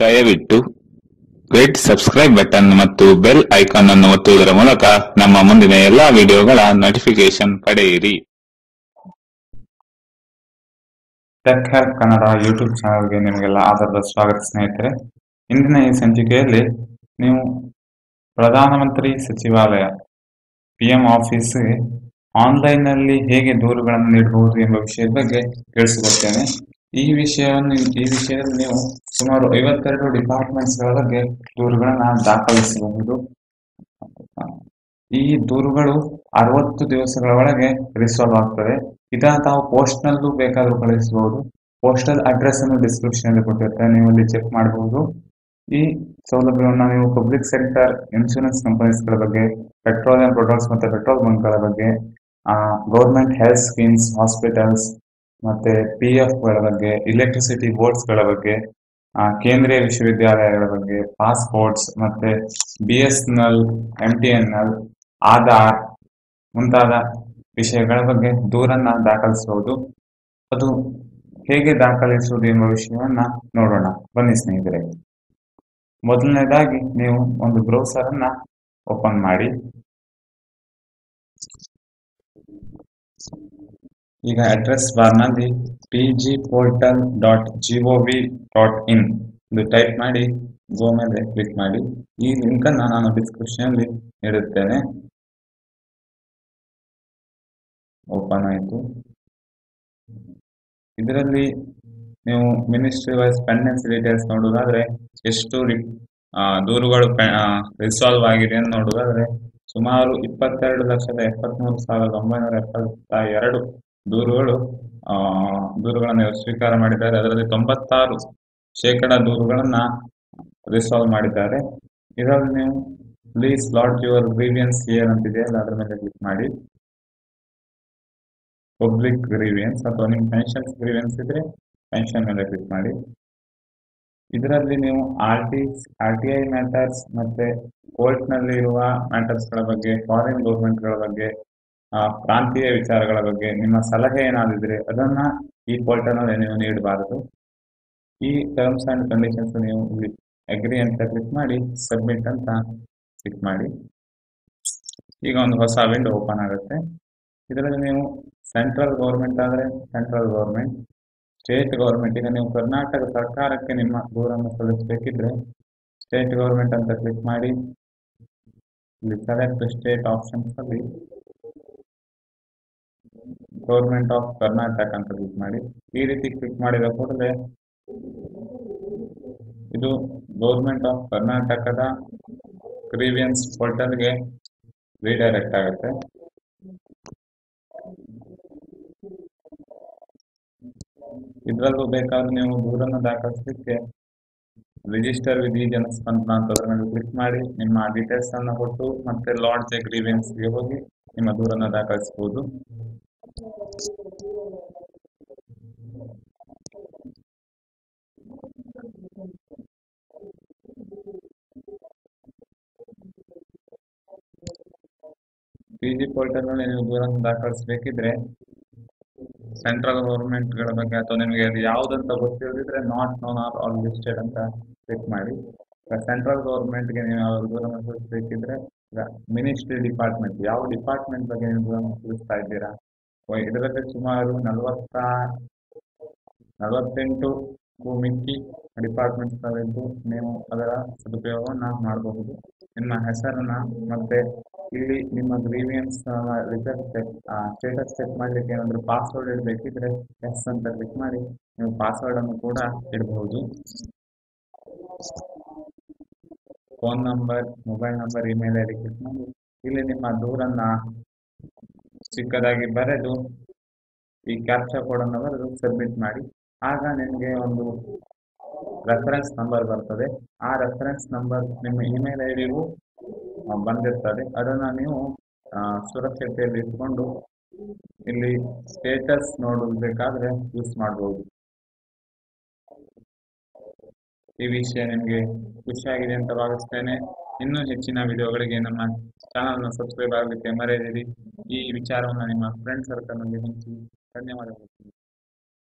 ದಯವಿಟ್ಟು red subscribe button ಮತ್ತು bell icon ಅನ್ನು ಒತ್ತುವುದರ ಮೂಲಕ ನಮ್ಮ ಮುಂದಿನ ಎಲ್ಲಾ ವಿಡಿಯೋಗಳ ನೋಟಿಫಿಕೇಶನ್ ಪಡೆಯಿರಿ. ಟೆಕ್ ಹ್ಯಾಪ್ ಕನ್ನಡ ಯೂಟ್ಯೂಬ್ ಚಾನಲ್ಗೆ ನಿಮಗೆಲ್ಲ ಆಧಾರದ ಸ್ವಾಗತ ಸ್ನೇಹಿತರೆ. ಇಂದಿನ ಈ ಸಂಚಿಕೆಯಲ್ಲಿ ನೀವು ಪ್ರಧಾನಮಂತ್ರಿ ಸಚಿವಾಲಯ ಪಿ ಎಂ ಆಫೀಸ್ಗೆ ಆನ್ಲೈನ್ನಲ್ಲಿ ಹೇಗೆ ದೂರುಗಳನ್ನು ನೀಡಬಹುದು ಎಂಬ ವಿಷಯದ ಬಗ್ಗೆ ತಿಳಿಸಿಕೊಡ್ತೇನೆ. ಈ ವಿಷಯವನ್ನು, ಈ ವಿಷಯದಲ್ಲಿ ನೀವು ಸುಮಾರು ಐವತ್ತೆರಡು ಡಿಪಾರ್ಟ್ಮೆಂಟ್ಸ್ಗಳ ಬಗ್ಗೆ ದೂರುಗಳನ್ನು ದಾಖಲಿಸಬಹುದು. ಈ ದೂರುಗಳು ಅರವತ್ತು ದಿವಸಗಳ ಒಳಗೆ ರಿಸಾಲ್ವ್ ಆಗ್ತದೆ ಇದನ್ನು ತಾವು ಪೋಸ್ಟ್ನಲ್ಲೂ ಬೇಕಾದರೂ ಕಳಿಸಬಹುದು. ಪೋಸ್ಟಲ್ ಅಡ್ರೆಸ್ ಅನ್ನು ಡಿಸ್ಕ್ರಿಪ್ಷನ್ ಅಲ್ಲಿ ಕೊಟ್ಟಿರ್ತಾರೆ. ನೀವು ಅಲ್ಲಿ ಚೆಕ್ ಮಾಡಬಹುದು ಈ ಸೌಲಭ್ಯವನ್ನು ನೀವು ಪಬ್ಲಿಕ್ ಸೆಕ್ಟರ್ ಇನ್ಶೂರೆನ್ಸ್ ಕಂಪನೀಸ್ಗಳ ಬಗ್ಗೆ ಪೆಟ್ರೋಲಿಯಂ ಪ್ರಾಡಕ್ಟ್ಸ್ ಮತ್ತು ಪೆಟ್ರೋಲ್ ಬಂಕ್ಗಳ ಬಗ್ಗೆ ಗೌರ್ಮೆಂಟ್ ಹೆಲ್ತ್ ಸ್ಕೀಮ್ಸ್ ಹಾಸ್ಪಿಟಲ್ಸ್ ಮತ್ತೆ ಪಿ ಎಫ್ಗಳ ಬಗ್ಗೆ ಇಲೆಕ್ಟ್ರಿಸಿಟಿ ಬೋರ್ಡ್ಸ್ಗಳ ಬಗ್ಗೆ ಕೇಂದ್ರೀಯ ವಿಶ್ವವಿದ್ಯಾಲಯಗಳ ಬಗ್ಗೆ ಪಾಸ್ಪೋರ್ಟ್ಸ್ ಮತ್ತೆ B S N L M T N L Aadhaar ಮುಂತಾದ ವಿಷಯಗಳ ಬಗ್ಗೆ ದೂರನ್ನ ದಾಖಲಿಸಬಹುದು ಅದು ಹೇಗೆ ದಾಖಲಿಸುವುದು ಎಂಬ ವಿಷಯವನ್ನ ನೋಡೋಣ. ಬನ್ನಿ ಸ್ನೇಹಿತರೆ. ಮೊದಲನೇದಾಗಿ ನೀವು ಒಂದು ಬ್ರೌಸರ್ ಅನ್ನ ಓಪನ್ ಮಾಡಿ. ಈಗ ಅಡ್ರೆಸ್ ಬಾರ್ನಲ್ಲಿ P G portal dot G O V dot in ಇದು ಟೈಪ್ ಮಾಡಿ ಗೋ ಮೇಲೆ ಕ್ಲಿಕ್ ಮಾಡಿ. ಈ ಲಿಂಕ್ ಅನ್ನ ನಾನು ಡಿಸ್ಕ್ರಿಪ್ಷನ್ ಅಲ್ಲಿ ನೀಡುತ್ತೇನೆ ಓಪನ್ ಆಯಿತು. ಇದರಲ್ಲಿ ನೀವು ಮಿನಿಸ್ಟ್ರಿ ವೈಸ್ ಪೆಂಡೆನ್ಸ್ ಡೀಟೇಲ್ಸ್ ನೋಡೋದಾದ್ರೆ, ಎಷ್ಟು ದೂರುಗಳು ರಿಸಾಲ್ವ್ ಆಗಿದೆ ಅಂತ ನೋಡೋದಾದ್ರೆ, ಸುಮಾರು ಇಪ್ಪತ್ತೆರಡು ಲಕ್ಷದ ಎಪ್ಪತ್ಮೂರು ಸಾವಿರದ ಒಂಬೈನೂರ ಎಪ್ಪತ್ತ ಎರಡು ದೂರುಗಳು ಆ, ದೂರುಗಳನ್ನು ಸ್ವೀಕಾರ ಮಾಡಿದ್ದಾರೆ. ಅದರಲ್ಲಿ ತೊಂಬತ್ತಾರು ಶೇಕಡ ದೂರುಗಳನ್ನ ರಿಸಾಲ್ವ್ ಮಾಡಿದ್ದಾರೆ. ಇದರಲ್ಲಿ ನೀವು please lodge your grievance here ಅಂತಿದೆ. ಅಲ್ಲ ಅದರ ಮೇಲೆ ಕ್ಲಿಕ್ ಮಾಡಿ. ಪಬ್ಲಿಕ್ ಗ್ರೀವಿಯನ್ಸ್ ಅಥವಾ ನಿಮ್ಮ ಪೆನ್ಷನ್ ಗ್ರೀವಿಯನ್ಸ್ ಇದ್ರೆ ಪೆನ್ಷನ್ ಮೇಲೆ ಕ್ಲಿಕ್ ಮಾಡಿ. ಇದರಲ್ಲಿ ನೀವು R T R T I matters ಮತ್ತೆ ಕೋರ್ಟ್ನಲ್ಲಿ ಇರುವ ಮ್ಯಾಟರ್ಸ್ಗಳ ಬಗ್ಗೆ ಫಾರಿನ್ ಗೌರ್ಮೆಂಟ್ಗಳ ಬಗ್ಗೆ ಪ್ರಾಂತೀಯ ವಿಚಾರಗಳ ಬಗ್ಗೆ ನಿಮ್ಮ ಸಲಹೆ ಏನಾದಿದ್ರೆ ಅದನ್ನ ಈ ಪೋರ್ಟಲ್ನಲ್ಲಿ ನೀವು ನೀಡಬಾರದು. ಈ ಟರ್ಮ್ಸ್ ಅಂಡ್ ಕಂಡೀಷನ್ಸ್ ನೀವು ಅಗ್ರಿ ಅಂತ ಕ್ಲಿಕ್ ಮಾಡಿ ಸಬ್ಮಿಟ್ ಅಂತ ಕ್ಲಿಕ್ ಮಾಡಿ. ಈಗ ಒಂದು ಹೊಸ ವಿಂಡೋ ಓಪನ್ ಆಗುತ್ತೆ. ಇದರಲ್ಲಿ ನೀವು ಸೆಂಟ್ರಲ್ ಗೌರ್ಮೆಂಟ್ ಆದರೆ ಸೆಂಟ್ರಲ್ ಗೌರ್ಮೆಂಟ್ ಸ್ಟೇಟ್ ಗೌರ್ಮೆಂಟ್ ಈಗ ನೀವು ಕರ್ನಾಟಕ ಸರ್ಕಾರಕ್ಕೆ ನಿಮ್ಮ ದೂರನ್ನು ಸಲ್ಲಿಸಬೇಕಿದ್ರೆ ಸ್ಟೇಟ್ ಗೌರ್ಮೆಂಟ್ ಅಂತ ಕ್ಲಿಕ್ ಮಾಡಿ. ಇಲ್ಲಿ ಸೆಲೆಕ್ಟ್ ಸ್ಟೇಟ್ ಆಪ್ಷನ್ಸ್ ಅಲ್ಲಿ ಗೌರ್ಮೆಂಟ್ ಆಫ್ ಕರ್ನಾಟಕ ಅಂತ ಕ್ಲಿಕ್ ಮಾಡಿ, ಈ ರೀತಿ ಕ್ಲಿಕ್ ಮಾಡಿದ ಕೂಡಲೇ ಇದು ಗೌರ್ಮೆಂಟ್ ಆಫ್ ಕರ್ನಾಟಕದ ಗ್ರೀವಿಯನ್ಸ್ ಪೋರ್ಟಲ್ಗೆ ರೀಡೈರೆಕ್ಟ್ ಆಗುತ್ತೆ. ಇದರಲ್ಲೂ ಬೇಕಾದ್ರೆ ನೀವು ದೂರನ್ನು ದಾಖಲಿಸಲಿಕ್ಕೆ ರಿಜಿಸ್ಟರ್ ವಿಧಿ ಜನಸ್ಪಂದನ ಅಂತ ಅದರ ಮೇಲೆ ಕ್ಲಿಕ್ ಮಾಡಿ, ನಿಮ್ಮ ಡೀಟೇಲ್ಸ್ ಅನ್ನು ಕೊಟ್ಟು ಮತ್ತೆ ಲಾಡ್ಜ್ಗೆ ಹೋಗಿ ನಿಮ್ಮ ದೂರನ್ನು ದಾಖಲಿಸಬಹುದು ಪಿ ಜಿ ಪೋರ್ಟಲ್ನಲ್ಲಿ ನೀವು ದೂರನ್ನು ದಾಖಲಿಸಬೇಕಿದ್ರೆ ಸೆಂಟ್ರಲ್ ಗೌರ್ಮೆಂಟ್ಗಳ ಬಗ್ಗೆ ಅಥವಾ ನಿಮಗೆ ಅದು ಯಾವುದಂತ ಗೊತ್ತಿಲ್ಲದಿದ್ರೆ not known or all listed ಅಂತ ಕ್ಲಿಕ್ ಮಾಡಿ. ಸೆಂಟ್ರಲ್ ಗೌರ್ಮೆಂಟ್ಗೆ ನೀವು ಯಾವ್ದು ದೂರನ್ನು ಸಲ್ಲಿಸಬೇಕಿದ್ರೆ ಮಿನಿಸ್ಟ್ರಿ ಡಿಪಾರ್ಟ್ಮೆಂಟ್ ಯಾವ ಡಿಪಾರ್ಟ್ಮೆಂಟ್ ಬಗ್ಗೆ ನೀವು ದೂರನ್ನು ಸಲ್ಲಿಸ್ತಾ ಇದ್ದೀರಾ? ಇದರಲ್ಲಿ ಸುಮಾರು ನಲವತ್ತ, ನಲವತ್ತೆಂಟು ಮಿಕ್ಕಿ ಡಿಪಾರ್ಟ್ಮೆಂಟ್ ಗಳಿದ್ದು ನೀವು ಅದರ ಸದುಪಯೋಗವನ್ನು ಮಾಡಬಹುದು. ನಿಮ್ಮ ಹೆಸರನ್ನ ಮತ್ತೆ ಇಲ್ಲಿ ನಿಮ್ಮ ಗ್ರೀವಿಯನ್ಸ್ ಚೆಕ್ ಸ್ಟೇಟಸ್ ಚೆಕ್ ಮಾಡಲಿಕ್ಕೆ ಏನಾದ್ರೂ ಪಾಸ್ವರ್ಡ್ ಇಡಬೇಕಿದ್ರೆ ಎಸ್ ಅಂತ ಕ್ಲಿಕ್ ಮಾಡಿ ನೀವು ಪಾಸ್ವರ್ಡ್ ಅನ್ನು ಕೂಡ ಇಡಬಹುದು. Phone number mobile number email ID click ಮಾಡಿ. ಇಲ್ಲಿ ನಿಮ್ಮ ದೂರನ್ನ ಚಿಕ್ಕದಾಗಿ ಬರೆದು ಈ ಕ್ಯಾಪ್ಚಾ ಕೋಡ್ ಅನ್ನು ಬರೆದು ಸಬ್ಮಿಟ್ ಮಾಡಿ. ಆಗ ನಿಮಗೆ ಒಂದು ರೆಫರೆನ್ಸ್ ನಂಬರ್ ಬರ್ತದೆ. ಆ ರೆಫರೆನ್ಸ್ ನಂಬರ್ ನಿಮ್ಮ ಇಮೇಲ್ ಐ ಡಿಗೂ ಬಂದಿರ್ತದೆ. ಅದನ್ನು ನೀವು ಸುರಕ್ಷತೆಯಲ್ಲಿ ಇಟ್ಕೊಂಡು ಇಲ್ಲಿ ಸ್ಟೇಟಸ್ ನೋಡಬೇಕಾದ್ರೆ ಯೂಸ್ ಮಾಡಬಹುದು ಈ ವಿಷಯ ನಿಮಗೆ ಖುಷಿಯಾಗಿದೆ ಅಂತ ಭಾವಿಸ್ತೇನೆ. ಇನ್ನೂ ಹೆಚ್ಚಿನ ವಿಡಿಯೋಗಳಿಗೆ ನಮ್ಮ ಚಾನಲ್ನ ಸಬ್ಸ್ಕ್ರೈಬ್ ಆಗಲಿಕ್ಕೆ ಮರೆಯದಿರಿ. ಈ ವಿಚಾರವನ್ನು ನಿಮ್ಮ ಫ್ರೆಂಡ್ ಸರ್ಕಲ್ನಲ್ಲಿ ಹಂಚಿ ಧನ್ಯವಾದಗಳು.